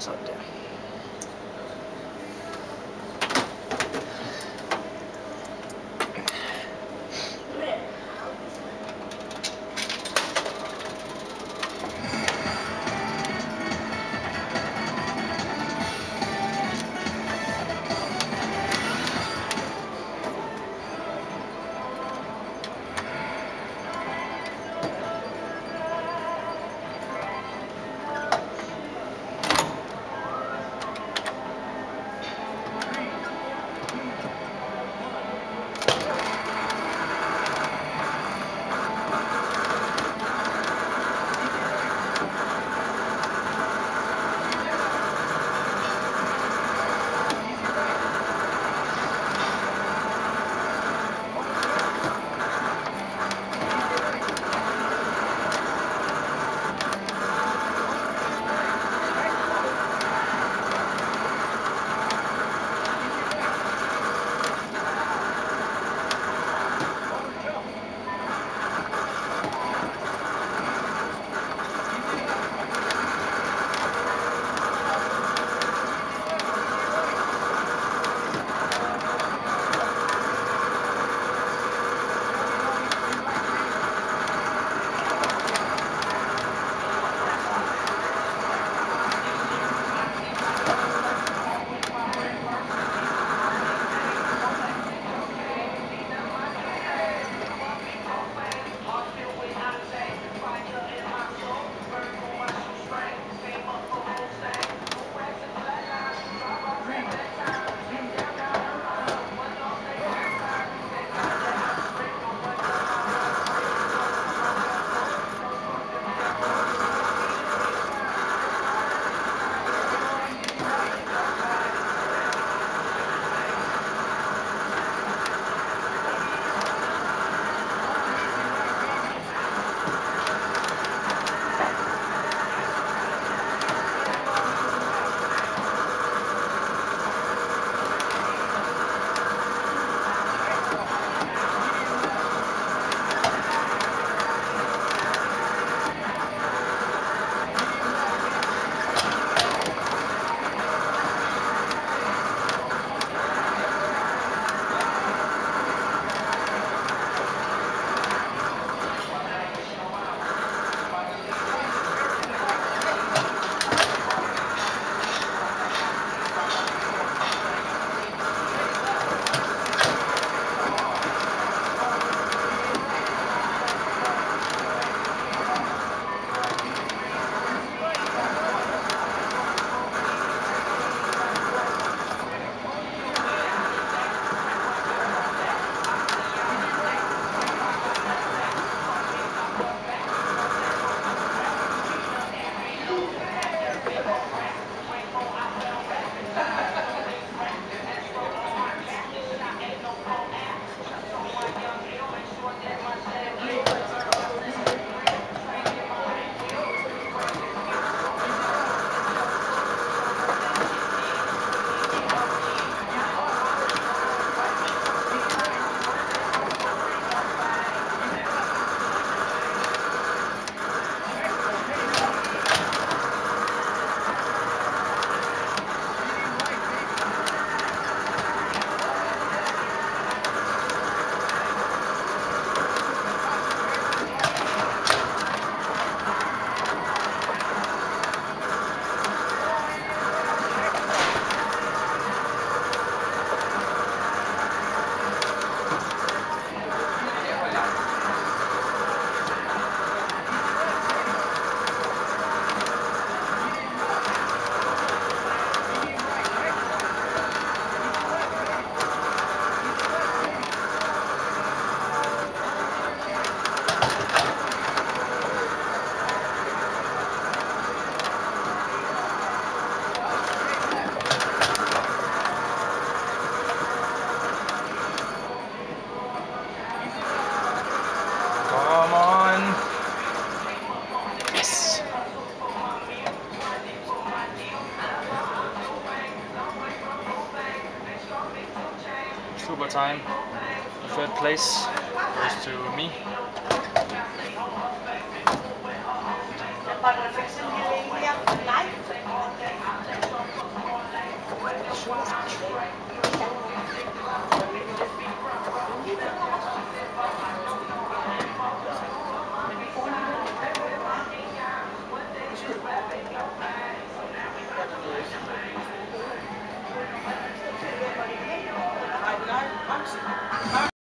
Så time. The third place goes to me.